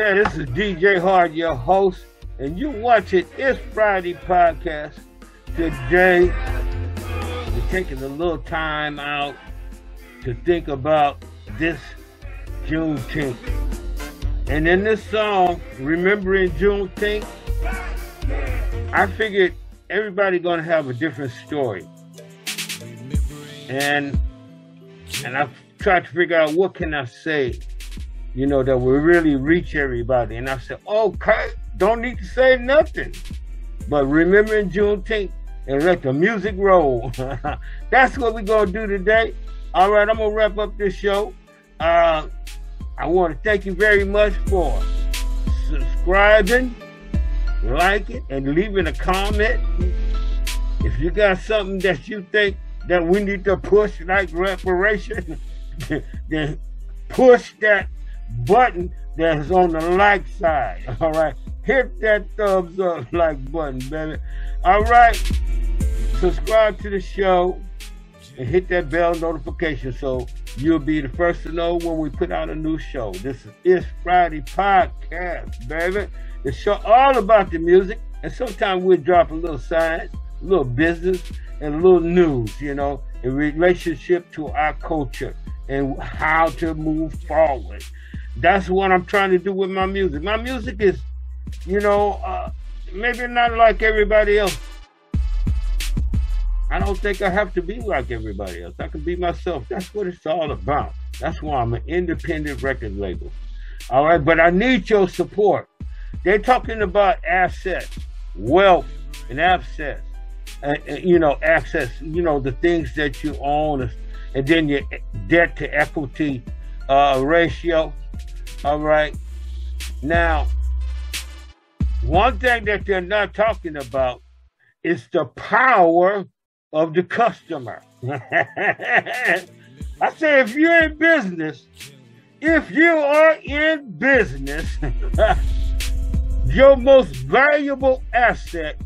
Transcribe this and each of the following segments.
is DJ Hard, your host, and you watching It's Friday podcast. Today, we're taking a little time out to think about this Juneteenth. And in this song, Remembering Juneteenth, I figured everybody gonna have a different story. And and I tried to figure out what can I say, you know, that will really reach everybody. And I said, okay, don't need to say nothing. But remembering Juneteenth and let the music roll. That's what we're gonna do today. All right, I'm gonna wrap up this show. Uh, I want to thank you very much for subscribing, liking, and leaving a comment. If you got something that you think that we need to push, like reparation, then push that button that's on the like side. All right, hit that thumbs up like button, baby. All right, subscribe to the show and hit that bell notification so you'll be the first to know when we put out a new show. This is It's Friday Podcast, baby. The show all about the music, and sometimes we'll drop a little science, a little business, and a little news, you know, in relationship to our culture and how to move forward. That's what I'm trying to do with my music. My music is, you know, uh, maybe not like everybody else I don't think I have to be like everybody else. I can be myself. That's what it's all about. That's why I'm an independent record label. All right, but I need your support. They're talking about assets, wealth, and assets. Uh, you know, access, you know, the things that you own, and then your debt to equity uh, ratio. All right. Now, one thing that they're not talking about is the power of the customer. I say, if you're in business, if you are in business, your most valuable asset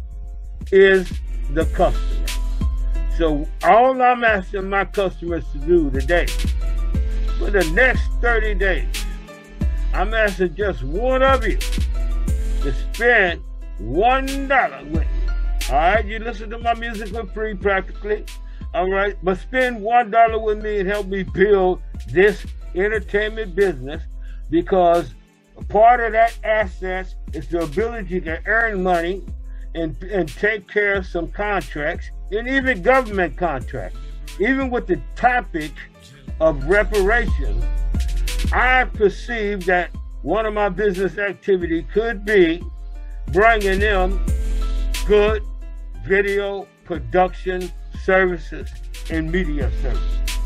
is the customer. So all I'm asking my customers to do today, for the next 30 days, I'm asking just one of you to spend one dollar with me all right, you listen to my music for free practically. All right, but spend one dollar with me and help me build this entertainment business because part of that assets is the ability to earn money and, and take care of some contracts and even government contracts. Even with the topic of reparations, I perceive that one of my business activity could be bringing them good video production services and media services.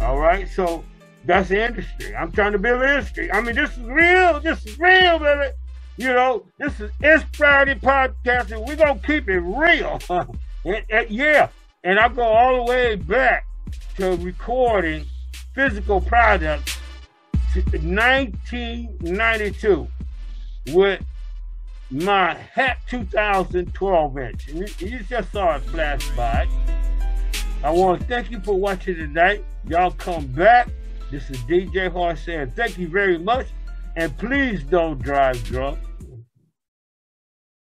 All right, so that's the industry. I'm trying to build an industry. I mean, this is real. This is real, baby. You know, this is It's Friday podcast, and we're gonna keep it real. and, and, yeah, and I go all the way back to recording physical products 1992 with my hat 2012 inch. You just saw it flash by. I want to thank you for watching tonight. Y'all come back. This is DJ Hard saying thank you very much. And please don't drive drunk.